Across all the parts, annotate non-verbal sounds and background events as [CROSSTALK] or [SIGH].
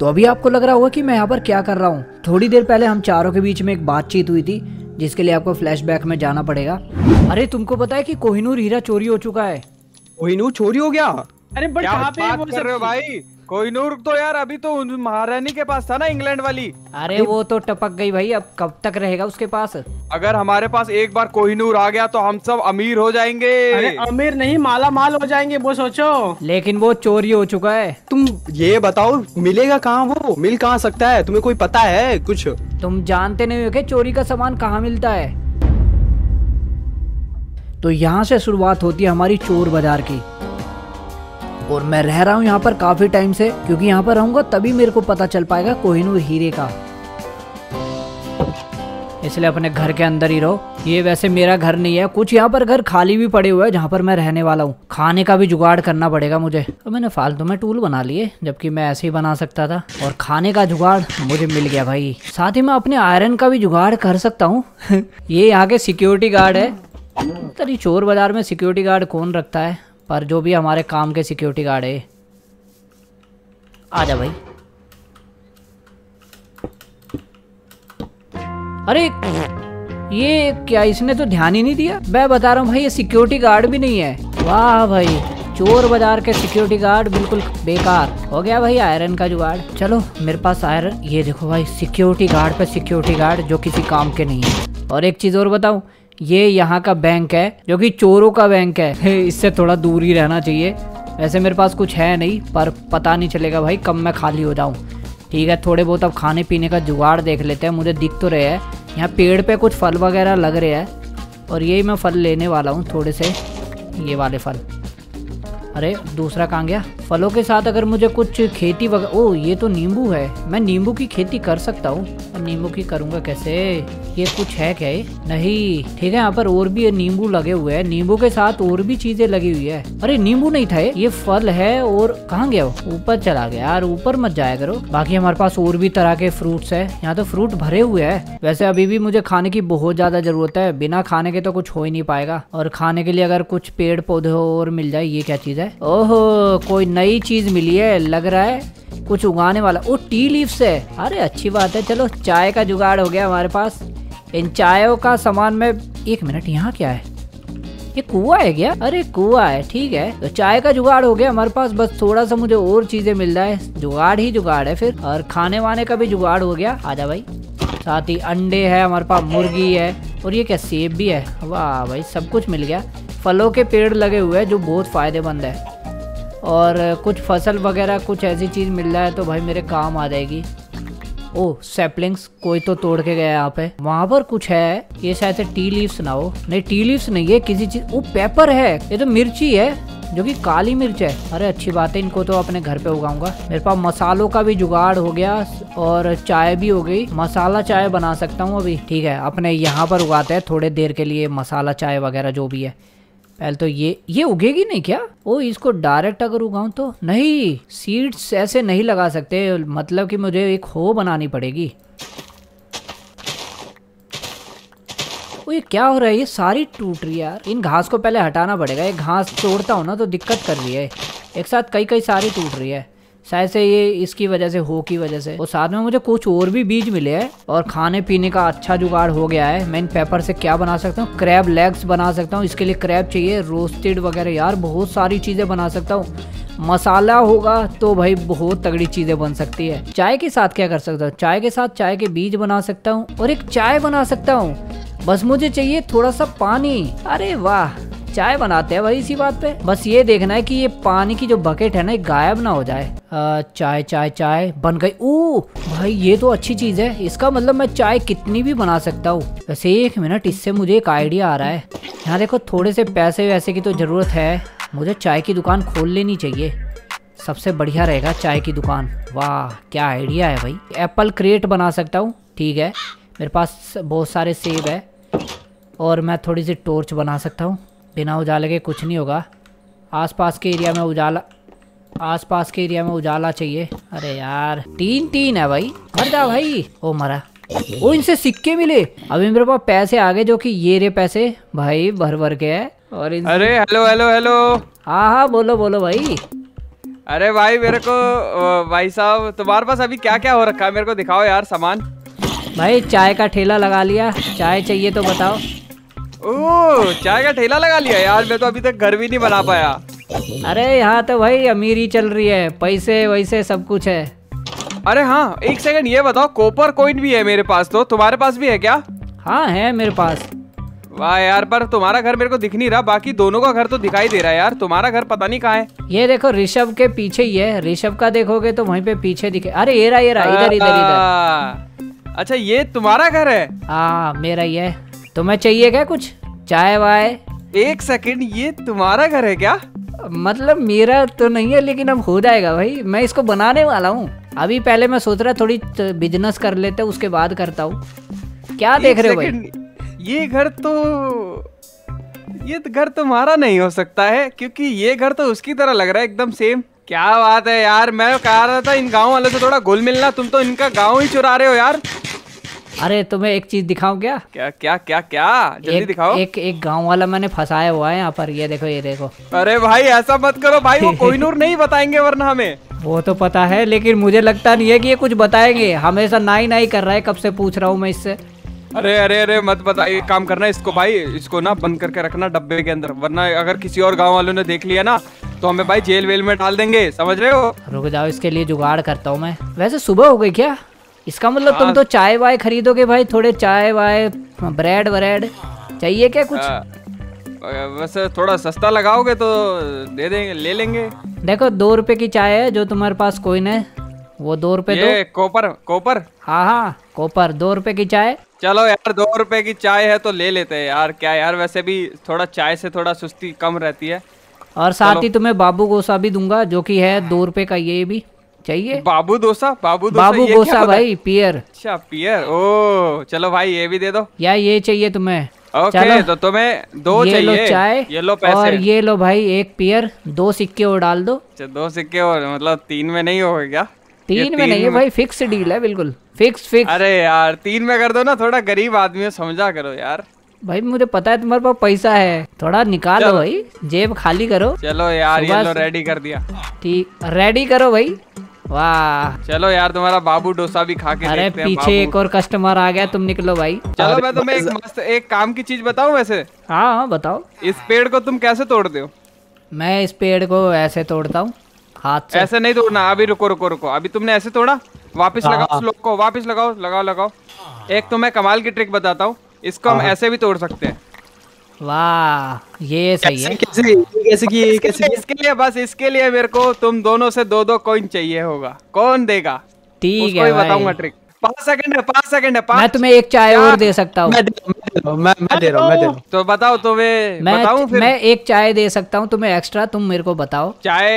तो अभी आपको लग रहा होगा कि मैं यहाँ पर क्या कर रहा हूँ। थोड़ी देर पहले हम चारों के बीच में एक बातचीत हुई थी जिसके लिए आपको फ्लैशबैक में जाना पड़ेगा। अरे तुमको पता है कि कोहिनूर हीरा चोरी हो चुका है? कोहिनूर चोरी हो गया? अरे बट कहाँ पे बात वो कर रहे हो सब कोहिनूर तो यार अभी तो महारानी के पास था ना इंग्लैंड वाली। अरे वो तो टपक गई भाई अब कब तक रहेगा उसके पास? अगर हमारे पास एक बार कोहिनूर आ गया तो हम सब अमीर हो जाएँगे। अरे अमीर नहीं माला माल हो जाएँगे वो सोचो। लेकिन वो चोरी हो चुका है। तुम ये बताओ मिलेगा कहाँ वो? मिल कहाँ सकता है? तुम्हें कोई पता है कुछ? तुम जानते नहीं हो कि चोरी का सामान कहाँ मिलता है? तो यहाँ से शुरुआत होती है हमारी चोर बाज़ार की। और मैं रह रहा हूँ यहाँ पर काफ़ी टाइम से, क्योंकि यहाँ पर रहूँगा, तभी मेरे को पता चल पाएगा कोहिनूर हीरे का। इसलिए अपने घर के अंदर ही रहो। ये वैसे मेरा घर नहीं है, कुछ यहाँ पर घर खाली भी पड़े हुए हैं, जहाँ पर मैं रहने वाला हूँ। खाने का भी जुगाड़ करना पड़ेगा मुझे। तो मैंने फालतू में टूल बना लिए, जबकि मैं ऐसे ही बना सकता था। और खाने का जुगाड़ मुझे मिल गया भाई। साथ ही मैं अपने आयरन का भी जुगाड़ कर सकता हूँ। [LAUGHS] ये यहाँ के सिक्योरिटी गार्ड है। तरी चोर बाज़ार में सिक्योरिटी गार्ड कौन रखता है? पर जो भी हमारे काम के सिक्योरिटी गार्ड है। आ जा भाई। अरे, ये क्या इसने तो ध्यान ही नहीं दिया? मैं बता रहा हूँ भाई, ये सिक्योरिटी गार्ड भी नहीं है। वाह भाई, चोर बाज़ार के सिक्योरिटी गार्ड बिल्कुल बेकार। हो गया भाई आयरन का जुगाड़। चलो, मेरे पास आयरन ये देखो भाई सिक्योरिटी गार्ड पे सिक्योरिटी गार्ड जो किसी काम के नहीं है। और एक चीज़ और बताऊँ ये यहाँ का बैंक है, जो कि चोरों का बैंक है। [LAUGHS] इससे थोड़ा दूर ही रहना चाहिए। वैसे मेरे पास कुछ है नहीं, पर पता नहीं चलेगा भाई, कब मैं खाली हो जाऊँ। ठीक है, थोड़े बहुत अब खाने पीने का जुगाड़ देख लेते हैं, मुझे दिख तो रहे हैं। यहाँ पेड़ पे कुछ फल वगैरह लग रहे हैं, और यही मैं फल लेने वाला हूँ, थोड़े से ये वाले फल। अरे, दूसरा कहाँ गया? फलों के साथ अगर मुझे कुछ खेती वगैरह ओ ये तो नींबू है। मैं नींबू की खेती कर सकता हूँ। और नींबू की करूँगा कैसे? ये कुछ है क्या ये? नहीं, ठीक है, यहाँ पर और भी नींबू लगे हुए हैं। नींबू के साथ और भी चीज़ें लगी हुई है। अरे, नींबू नहीं था ये? फल है और कहाँ गया वो? ऊपर चला गया यार, ऊपर मत जाया करो। बाकी हमारे पास और भी तरह के फ्रूट्स है। यहाँ तो फ्रूट भरे हुए है। वैसे अभी भी मुझे खाने की बहुत ज़्यादा ज़रूरत है। बिना खाने के तो कुछ हो ही नहीं पाएगा। और खाने के लिए अगर कुछ पेड़ पौधे और मिल जाए, ये क्या चीज़ है? ओहो, कोई नई चीज़ मिली है, लग रहा है कुछ उगाने वाला। ओ, टी लीव्स है। अरे, अच्छी बात है। चलो, चाय का जुगाड़ हो गया हमारे पास। इन चायों का सामान में एक मिनट यहाँ क्या है? ये कुआ है क्या? अरे कुआ है, ठीक है। तो चाय का जुगाड़ हो गया हमारे पास, बस थोड़ा सा मुझे और चीज़ें मिल रहा है जुगाड़ ही जुगाड़ है फिर। और खाने वाने का भी जुगाड़ हो गया। आजा भाई। साथ ही अंडे है, हमारे पास मुर्गी है। और ये क्या सेब भी है? वाह भाई, सब कुछ मिल गया। फलों के पेड़ लगे हुए हैं, जो बहुत फ़ायदेमंद है। और कुछ फ़सल वगैरह, कुछ ऐसी चीज़ मिल रहा है तो भाई मेरे काम आ जाएगी। ओ सैपलिंग्स कोई तो तोड़ के गया यहाँ पे। वहाँ पर कुछ है, ये शायद टी लीव्स ना हो। नहीं टी लीव्स नहीं है किसी चीज़ वो पेपर है। ये तो मिर्ची है, जो कि काली मिर्च है। अरे, अच्छी बात है, इनको तो अपने घर पे उगाऊँगा। मेरे पास मसालों का भी जुगाड़ हो गया, और चाय भी हो गई। मसाला चाय बना सकता हूँ अभी। ठीक है, अपने यहाँ पर उगाते हैं, थोड़े देर के लिए मसाला चाय वगैरह जो भी है। पहले तो ये ये उगेगी नहीं क्या? ओ, इसको डायरेक्ट अगर उगाऊं तो? नहीं सीड्स ऐसे नहीं लगा सकते मतलब कि मुझे एक हो बनानी पड़ेगी। ओ, ये क्या हो रहा है? ये सारी टूट रही है यार। इन घास को पहले हटाना पड़ेगा, ये घास तोड़ता हो ना तो दिक्कत कर रही है। एक साथ कई कई सारी टूट रही है। शायद से ये इसकी वजह से, हो की वजह से। और साथ में मुझे कुछ और भी बीज मिले हैं और खाने पीने का अच्छा जुगाड़ हो गया है। मैं इन पेपर से क्या बना सकता हूँ? क्रैब लेग्स बना सकता हूँ। इसके लिए क्रैब चाहिए, रोस्टेड वगैरह यार, बहुत सारी चीज़ें बना सकता हूँ। मसाला होगा तो भाई बहुत तगड़ी चीज़ें बन सकती है। चाय के साथ क्या कर सकता हूँ? चाय के साथ चाय के बीज बना सकता हूँ और एक चाय बना सकता हूँ। बस मुझे चाहिए थोड़ा सा पानी। अरे वाह! चाय बनाते हैं भाई इसी बात पे। बस ये देखना है कि ये पानी की जो बकेट है ना ये गायब ना हो जाए। आ, चाय चाय चाय बन गई। ओ भाई ये तो अच्छी चीज़ है। इसका मतलब मैं चाय कितनी भी बना सकता हूँ। वैसे एक मिनट इससे मुझे एक आइडिया आ रहा है। यहाँ देखो थोड़े से पैसे वैसे की तो ज़रूरत है। मुझे चाय की दुकान खोल लेनी चाहिए। सबसे बढ़िया रहेगा चाय की दुकान। वाह क्या आइडिया है भाई। एप्पल क्रिएट बना सकता हूँ। ठीक है। मेरे पास बहुत सारे सेब है। और मैं थोड़ी सी टॉर्च बना सकता हूँ। बिना उजाले के कुछ नहीं होगा। आसपास के एरिया में उजाला आसपास के एरिया में उजाला चाहिए। अरे यार तीन तीन है भाई। मर जा भाई। ओ मरा। ओ इनसे सिक्के मिले। अभी मेरे पास पैसे आ गए जो कि ये रे पैसे। भाई भर भर के है। और इन अरे हेलो हेलो हेलो हाँ हाँ बोलो बोलो भाई। अरे भाई मेरे को भाई साहब तुम्हारे पास अभी क्या क्या हो रखा है? मेरे को दिखाओ यार सामान। भाई चाय का ठेला लगा लिया। चाय चाहिए तो बताओ। ओह चाय का ठेला लगा लिया यार मैं तो अभी तक घर भी नहीं बना पाया। अरे यहाँ तो भाई अमीरी चल रही है पैसे वैसे सब कुछ है। अरे हाँ एक सेकंड ये बताओ कॉपर कॉइन भी है मेरे पास तो तुम्हारे पास भी है क्या? हाँ है मेरे पास। वाह यार पर तुम्हारा घर मेरे को दिख नहीं रहा बाकी दोनों का घर तो दिखाई दे रहा है यार तुम्हारा घर पता नहीं कहाँ है। ये देखो ऋषभ के पीछे ही है ऋषभ का देखोगे तो वहीं पे पीछे दिखे। अरे ये रहा ये रहा इधर इधर इधर। अच्छा ये तुम्हारा घर है? हाँ मेरा ही है। तुम्हें चाहिए क्या कुछ? चाय वाय? एक सेकंड ये तुम्हारा घर है क्या? मतलब मेरा तो नहीं है लेकिन अब हो जाएगा भाई। मैं इसको बनाने वाला हूँ। अभी पहले मैं सोच रहा थोड़ी बिज़नेस कर लेते उसके बाद करता हूँ। क्या देख रहे हो भाई? ये घर तो ये तो घर तुम्हारा नहीं हो सकता है क्योंकि ये घर तो उसकी तरह लग रहा है एकदम सेम क्या बात है यार मैं कह रहा था इन गाँव वालों से थोड़ा घुल मिलना तुम तो इनका गाँव ही चुरा रहे हो यार। अरे तुम्हें एक चीज़ दिखाऊँ क्या? क्या क्या क्या क्या? जल्दी एक, दिखाओ। एक एक गाँव वाला मैंने फंसाया हुआ है यहाँ पर। ये देखो ये देखो। अरे भाई ऐसा मत करो भाई वो [LAUGHS] कोहिनूर नहीं बताएँगे वरना हमें। वो तो पता है लेकिन मुझे लगता नहीं है कि ये कुछ बताएँगे। हमेशा नाई नाई कर रहा है कब से पूछ रहा हूँ मैं इससे। अरे अरे अरे मत बता एक काम करना इसको भाई इसको ना बंद करके रखना डब्बे के अंदर वरना अगर किसी और गाँव वालों ने देख लिया ना तो हमें भाई जेल वेल में डाल देंगे समझ रहे हो? रुक जाओ इसके लिए जुगाड़ करता हूँ मैं। वैसे सुबह हो गई क्या? इसका मतलब तुम हाँ। तो चाय वाय खरीदोगे भाई थोड़े चाय वाय ब्रेड। व्रेड चाहिए क्या कुछ? आ, वैसे थोड़ा सस्ता लगाओगे तो दे देंगे ले लेंगे। देखो दो रुपए की चाय है जो तुम्हारे पास कोई है वो दो रुपए दो। ये कोपर कोपर? हाँ हाँ कोपर दो रुपए की चाय। चलो यार दो रुपए की चाय है तो ले लेते हैं यार। क्या यार वैसे भी थोड़ा चाय से थोड़ा सुस्ती कम रहती है। और साथ ही तुम्हें बाबू गोसा भी दूँगा जो कि है दो रुपए का ये भी। चाहिए? बाबू डोसा बाबू बाबू गोसा भाई पियर। अच्छा पियर। ओ चलो भाई ये भी दे दो। या ये चाहिए तुम्हें। ओके चलो। तो तुम्हें दो ये चाहिए। लो चाय ये लो पैसे। और ये लो भाई एक पियर दो सिक्के और डाल दो। अच्छा दो सिक्के और मतलब तीन में नहीं होगा क्या? तीन में नहीं है भाई फिक्स डील है बिल्कुल। फिक्स फिक्स अरे यार तीन में कर दो ना थोड़ा गरीब आदमी है समझा करो यार। भाई मुझे पता है तुम्हारे पास पैसा है। थोड़ा निकालो। भाई जेब खाली करो। चलो यार ये लो रेडी कर दिया। ठीक रेडी करो भाई। वाह। चलो यार तुम्हारा बाबू डोसा भी खा के अरे देखते पीछे। एक और कस्टमर आ गया तुम निकलो भाई। चलो मैं तुम्हें एक मस्त एक काम की चीज़ बताऊँ वैसे? हाँ हाँ बताओ। इस पेड़ को तुम कैसे तोड़ते हो? मैं इस पेड़ को ऐसे तोड़ता हूँ हाथ से। ऐसे नहीं तोड़ना अभी रुको रुको रुको। अभी तुमने ऐसे तोड़ा? वापस लगाओ उस लोग को वापस लगाओ लगाओ लगाओ। एक तो मैं कमाल की ट्रिक बताता हूँ इसको हम ऐसे भी तोड़ सकते हैं। वाह ये सही है। कैसे कैसे की इसके कैसे लिए, इसके लिए बस इसके लिए मेरे को तुम दोनों से दो दो कॉइन चाहिए होगा। कौन देगा? ठीक है बताऊँगा ट्रिक पाँच सेकंड है पाँच सेकंड है मैं तुम्हें एक चाय और दे सकता हूँ। मैं दे रहा हूँ मैं मैं दे रहा हूँ मैं दे रहा हूँ। तो बताओ तुम्हें बताऊँ मैं फिर? मैं एक चाय दे सकता हूँ तुम्हें एक्स्ट्रा तुम मेरे को बताओ। चाय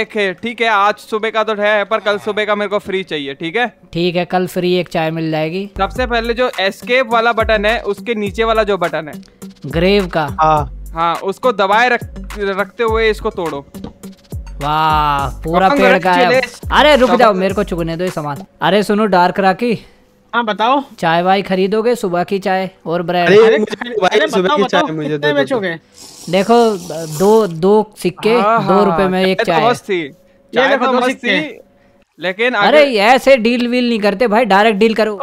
एक है ठीक है आज सुबह का तो है पर कल सुबह का मेरे को फ्री चाहिए ठीक है? ठीक है कल फ्री एक चाय मिल जाएगी। सबसे पहले जो एस्केप वाला बटन है उसके नीचे वाला जो बटन है। ग्रेव का। हाँ। हाँ उसको दबाए रख, रखते हुए इसको तोड़ो। वाह पूरा पेड़. का अरे रुक जाओ मेरे को चुगने दो ये सामान। अरे सुनो डार्क राखी। हाँ बताओ। चाय वाय खरीदोगे सुबह की चाय और ब्रेड? अरे अरे मुझे अरे सुबह की चाय मुझे दे दो बेचोगे? देखो दो दो सिक्के हाँ, दो हाँ, रुपए में एक तो चाय। थी। चाय देखो, तो दो सिक्के। लेकिन अरे ऐसे डील वील नहीं करते भाई डायरेक्ट डील करो।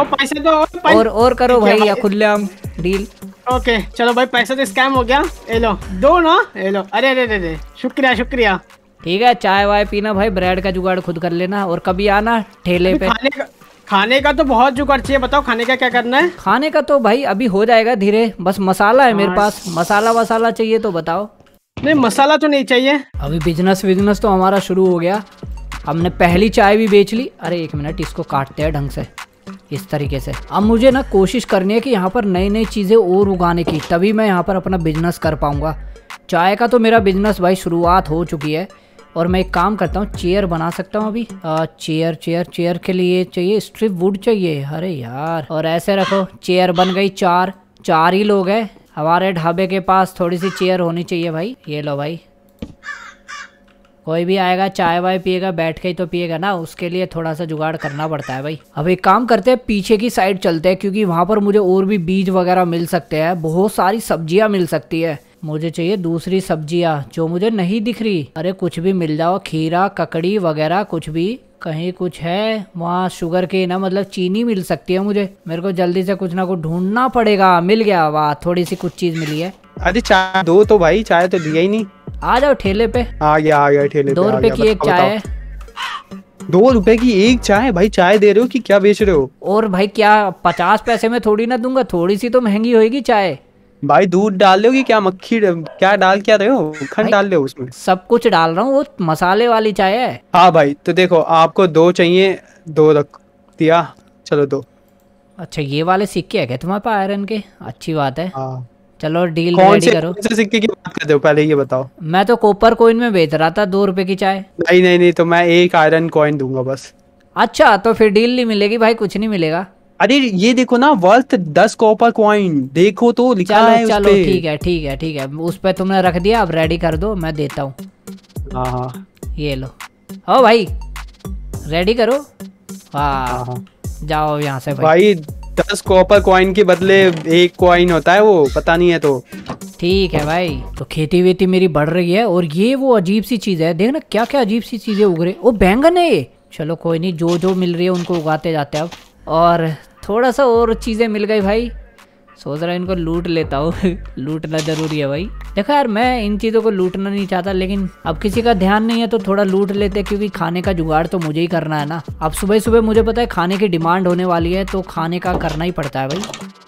ओ, पैसे दो पैसे- और और करो भाई या खुलेआम डील ओके चलो भाई पैसा तो स्कैम हो गया। ये लो दो ना ये लो। अरे अरे अरे अरे शुक्रिया शुक्रिया। ठीक है चाय वाय पीना भाई ब्रेड का जुगाड़ खुद कर लेना और कभी आना ठेले पे। खाने का खाने का तो बहुत जुगाड़ चाहिए बताओ खाने का क्या करना है? खाने का तो भाई अभी हो जाएगा धीरे बस मसाला है मेरे पास मसाला वसाला चाहिए तो बताओ। नहीं मसाला तो नहीं चाहिए। अभी बिज़नेस बिज़नेस तो हमारा शुरू हो गया। हमने पहली चाय भी बेच ली। अरे एक मिनट इसको काटते हैं ढंग से। इस तरीके से। अब मुझे ना कोशिश करनी है कि यहाँ पर नई नई चीज़ें और उगाने की, तभी मैं यहाँ पर अपना बिज़नेस कर पाऊँगा। चाय का तो मेरा बिज़नेस भाई शुरुआत हो चुकी है और मैं एक काम करता हूँ चेयर बना सकता हूँ अभी। चेयर चेयर चेयर के लिए चाहिए स्ट्रिप वुड चाहिए। अरे यार, और ऐसे रखो चेयर बन गई चार। चार ही लोग हैं, हमारे ढाबे के पास थोड़ी सी चेयर होनी चाहिए भाई। ये लो भाई कोई भी आएगा, चाय वाय पिएगा, बैठ के ही तो पिएगा ना, उसके लिए थोड़ा सा जुगाड़ करना पड़ता है भाई। अब एक काम करते हैं, पीछे की साइड चलते हैं, क्योंकि वहाँ पर मुझे और भी बीज वगैरह मिल सकते हैं, बहुत सारी सब्ज़ियाँ मिल सकती है। मुझे चाहिए दूसरी सब्ज़ियाँ, जो मुझे नहीं दिख रही। अरे कुछ भी मिल जाओ, खीरा, ककड़ी वगैरह कुछ भी, कहीं कुछ है, वहाँ शुगर के ना मतलब चीनी मिल सकती है मुझे। मेरे को जल्दी से कुछ ना कुछ ढूंढना पड़ेगा, मिल गया, वाह थोड़ी सी कुछ चीज़ मिली है। अरे चाय, दो तो भाई, चाय तो दिया ही नहीं। आ जाओ ठेले पे। आ गया आ गया ठेले दो रुपए की एक चाय है दो रुपए की एक चाय? भाई चाय दे रहे हो कि क्या बेच रहे हो? और भाई क्या पचास पैसे में थोड़ी ना दूँगा? थोड़ी सी तो महँगी होगी चाय। भाई दूध डाल रहे हो कि क्या? मक्खी क्या डाल क्या रहे हो? खंड डाल रहे हो उसमें? सब कुछ डाल रहा हूँ वो मसाले वाली चाय है। हाँ भाई तो देखो आपको दो चाहिए दो रख दिया चलो दो। अच्छा ये वाले सिक्के है क्या तुम्हारे पास आयरन के? अच्छी बात है। हाँ। चलो डील कौन रेडी से करो। कौन से सिक्के की बात कर रहे हो? पहले ये बताओ। मैं तो कॉपर कोइन में बेच रहा था दो रुपए की चाय। नहीं नहीं नहीं तो मैं एक आयरन कॉइन दूँगा बस। अच्छा तो फिर डील नहीं मिलेगी भाई कुछ नहीं मिलेगा। अरे ये देखो ना वर्थ दस कॉपर कॉइन देखो तो लिखा है चलो उस चलो ठीक है ठीक है ठीक है। उस पर तुमने रख दिया अब रेडी कर दो मैं देता हूँ। हाँ हाँ। ये लो। हो भाई रेडी करो? हाँ। हाँ हाँ। जाओ यहाँ से भाई। भाई दस कॉपर कॉइन के बदले एक कॉइन होता है वो, पता नहीं है तो। ठीक है भाई। तो खेती वेती मेरी बढ़ रही है और ये वो अजीब सी चीज़ है। देखना क्या क्या अजीब सी चीज़ें उग रही ओ, बैंगन है ये? चलो कोई नहीं जो जो मिल रही है उनको उगाते जाते हैं अब। और थोड़ा सा और चीज़ें मिल गई भाई। सोच रहा इनको लूट लेता हूँ। [LAUGHS] लूटना ज़रूरी है भाई। देखो यार, मैं इन चीज़ों को लूटना नहीं चाहता, लेकिन अब किसी का ध्यान नहीं है तो थोड़ा लूट लेते, क्योंकि खाने का जुगाड़ तो मुझे ही करना है ना। अब सुबह सुबह मुझे पता है खाने की डिमांड होने वाली है तो खाने का करना ही पड़ता है भाई।